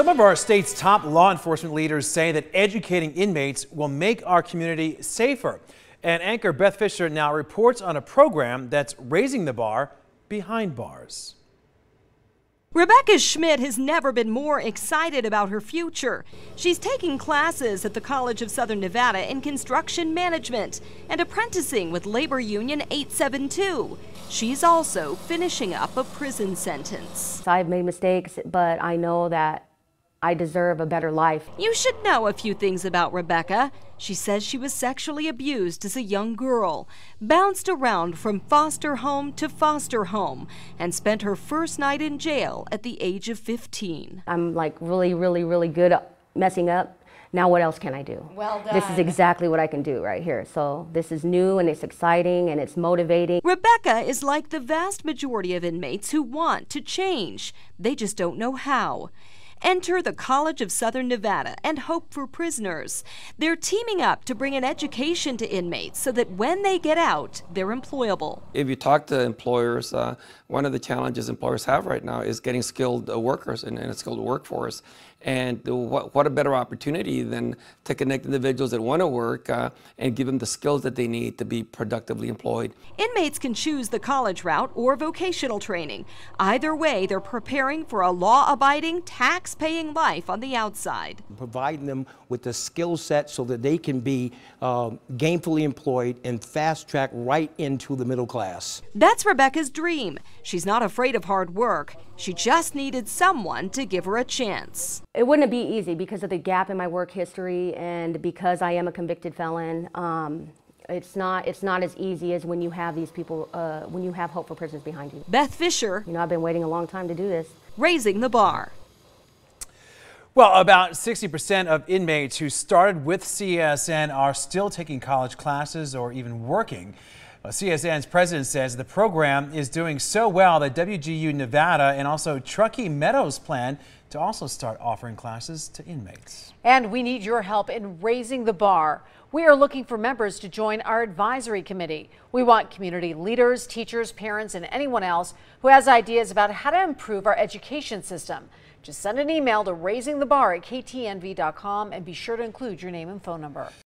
Some of our state's top law enforcement leaders say that educating inmates will make our community safer. And anchor Beth Fisher now reports on a program that's raising the bar behind bars. Rebecca Schmidt has never been more excited about her future. She's taking classes at the College of Southern Nevada in construction management and apprenticing with Labor Union 872. She's also finishing up a prison sentence. I've made mistakes, but I know that I deserve a better life. You should know a few things about Rebecca. She says she was sexually abused as a young girl, bounced around from foster home to foster home, and spent her first night in jail at the age of 15. I'm like really, really, really good at messing up. Now what else can I do? Well done. This is exactly what I can do right here. So this is new and it's exciting and it's motivating. Rebecca is like the vast majority of inmates who want to change. They just don't know how. Enter the College of Southern Nevada and Hope for Prisoners. They're teaming up to bring an education to inmates so that when they get out, they're employable. If you talk to employers, uh, one of the challenges employers have right now is getting skilled uh, workers and, and a skilled workforce. And what, what, a better opportunity than to connect individuals that want to work uh, and give them the skills that they need to be productively employed. Inmates can choose the college route or vocational training. Either way, they're preparing for a law abiding, tax paying life on the outside. Providing them with the skill set so that they can be uh, gainfully employed and fast track right into the middle class. That's Rebecca's dream. She's not afraid of hard work. She just needed someone to give her a chance. It wouldn't be easy because of the gap in my work history and because I am a convicted felon. Um, it's not it's not as easy as when you have these people uh, when you have hope for prisoners behind you. Beth Fisher. You know I've been waiting a long time to do this. Raising the bar. Well, about 60% of inmates who started with CSN are still taking college classes or even working. Uh, well, CSN's president says the program is doing so well that WGU Nevada and also Truckee Meadows plan to also start offering classes to inmates. And we need your help in raising the bar. We are looking for members to join our advisory committee. We want community leaders, teachers, parents, and anyone else who has ideas about how to improve our education system. Just send an email to raisingthebar at ktnv.com and be sure to include your name and phone number.